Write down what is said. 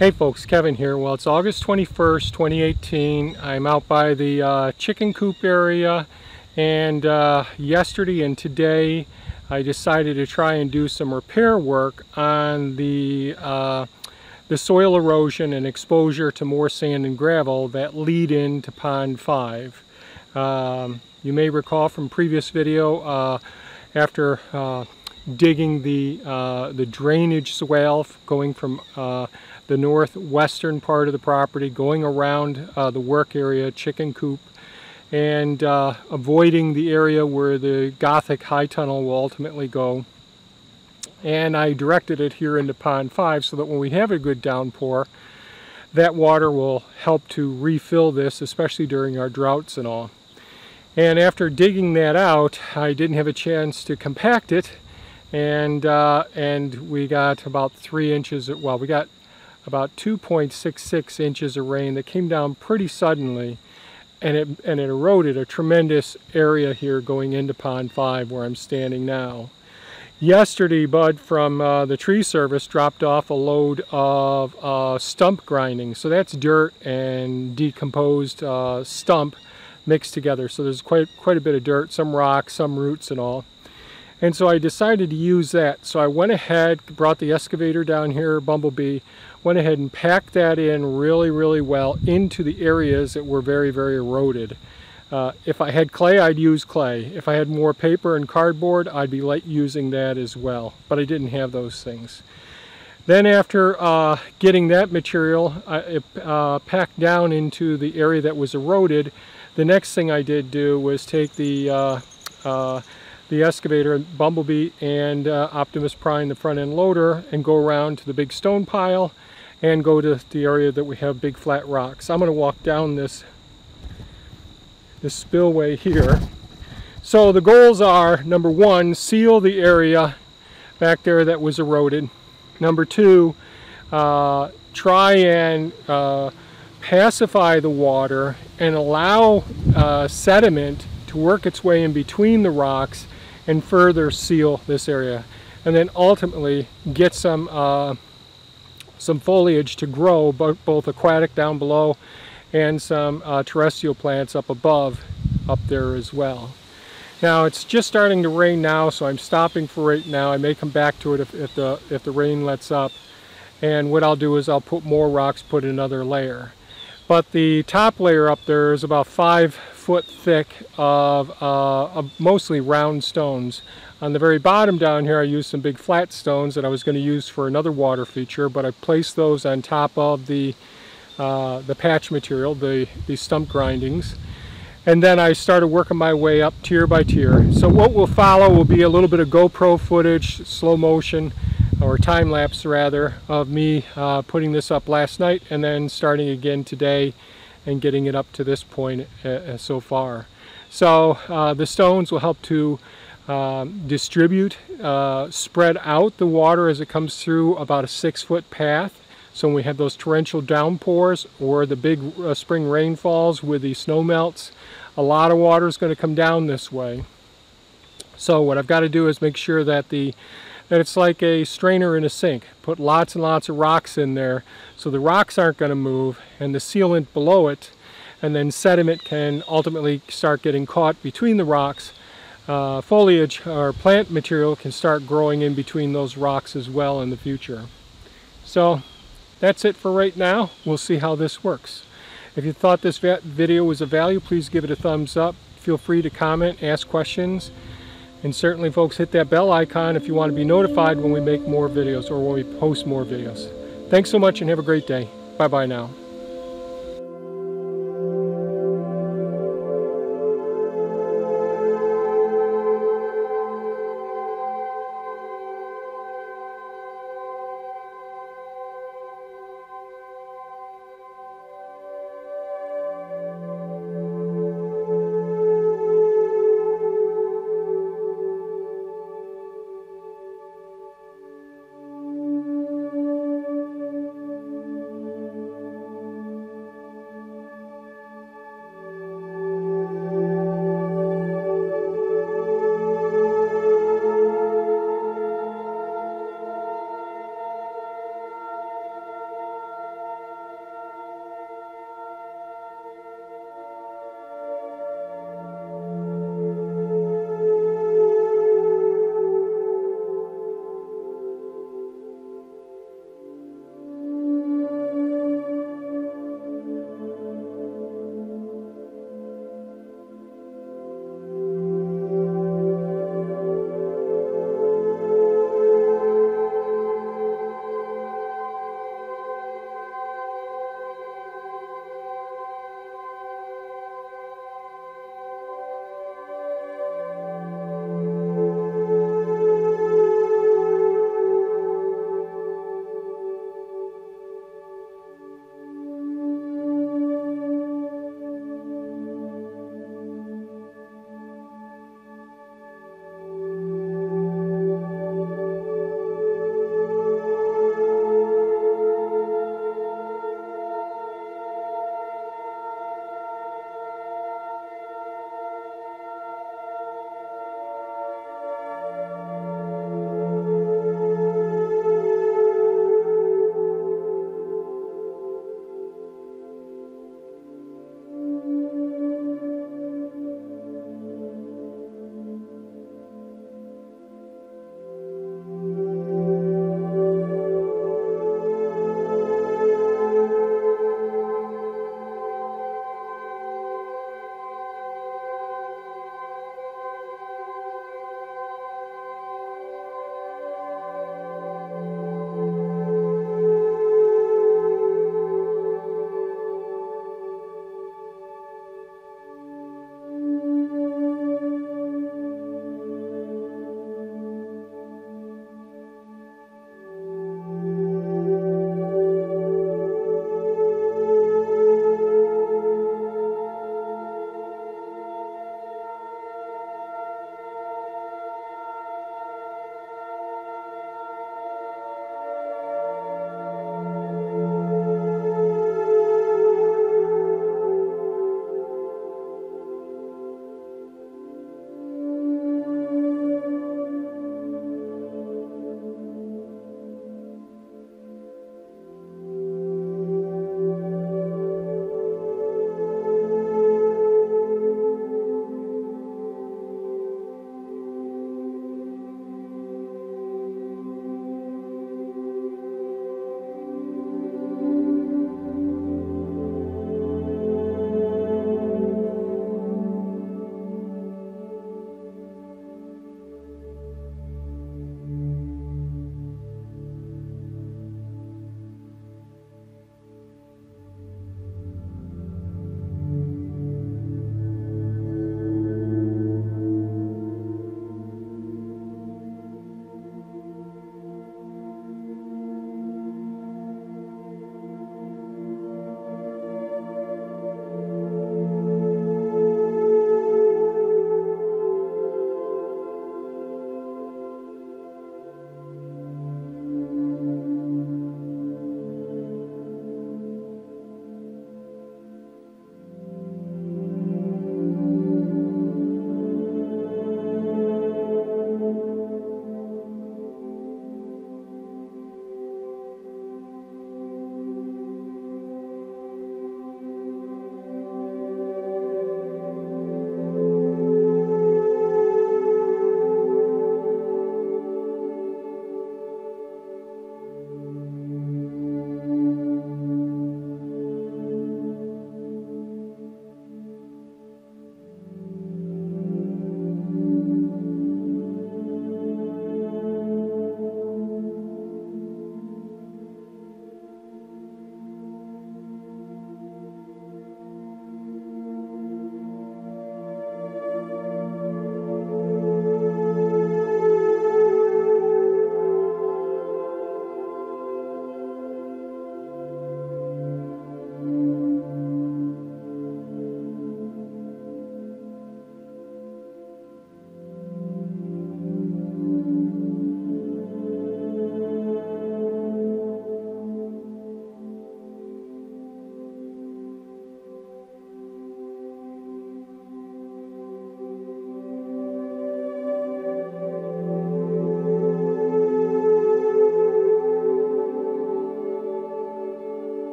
Hey folks, Kevin here. Well, it's August 21st, 2018. I'm out by the uh, chicken coop area and uh, yesterday and today I decided to try and do some repair work on the, uh, the soil erosion and exposure to more sand and gravel that lead into Pond 5. Um, you may recall from previous video uh, after uh, digging the, uh, the drainage swale going from the northwestern part of the property, going around uh, the work area, chicken coop, and uh, avoiding the area where the Gothic High Tunnel will ultimately go. And I directed it here into Pond 5 so that when we have a good downpour, that water will help to refill this, especially during our droughts and all. And after digging that out, I didn't have a chance to compact it, and uh, and we got about three inches. Well, we got about 2.66 inches of rain that came down pretty suddenly and it, and it eroded a tremendous area here going into Pond 5 where I'm standing now. Yesterday, Bud from uh, the tree service dropped off a load of uh, stump grinding. So that's dirt and decomposed uh, stump mixed together. So there's quite, quite a bit of dirt, some rocks, some roots and all. And so I decided to use that. So I went ahead, brought the excavator down here, Bumblebee, went ahead and packed that in really, really well into the areas that were very, very eroded. Uh, if I had clay, I'd use clay. If I had more paper and cardboard, I'd be using that as well. But I didn't have those things. Then after uh, getting that material uh, packed down into the area that was eroded, the next thing I did do was take the uh, uh the excavator, Bumblebee, and uh, Optimus Prime, the front end loader, and go around to the big stone pile and go to the area that we have big flat rocks. I'm going to walk down this, this spillway here. So the goals are, number one, seal the area back there that was eroded. Number two, uh, try and uh, pacify the water and allow uh, sediment to work its way in between the rocks and further seal this area. And then ultimately get some, uh, some foliage to grow, both aquatic down below and some uh, terrestrial plants up above up there as well. Now it's just starting to rain now, so I'm stopping for right now. I may come back to it if, if, the, if the rain lets up. And what I'll do is I'll put more rocks, put another layer. But the top layer up there is about five foot thick of, uh, mostly round stones. On the very bottom down here I used some big flat stones that I was going to use for another water feature, but I placed those on top of the, uh, the patch material, the, the stump grindings. And then I started working my way up tier by tier. So what will follow will be a little bit of GoPro footage, slow motion, or time lapse rather, of me uh, putting this up last night and then starting again today and getting it up to this point uh, uh so far. So uh, the stones will help to um, distribute, uh, spread out the water as it comes through about a six foot path. So when we have those torrential downpours or the big uh, spring rainfalls with the snow melts, a lot of water is going to come down this way. So what I've got to do is make sure that the it's like a strainer in a sink. Put lots and lots of rocks in there so the rocks aren't going to move and the sealant below it and then sediment can ultimately start getting caught between the rocks. Uh, foliage or plant material can start growing in between those rocks as well in the future. So that's it for right now. We'll see how this works. If you thought this video was of value, please give it a thumbs up. Feel free to comment, ask questions. And certainly folks, hit that bell icon if you want to be notified when we make more videos or when we post more videos. Thanks so much and have a great day. Bye-bye now.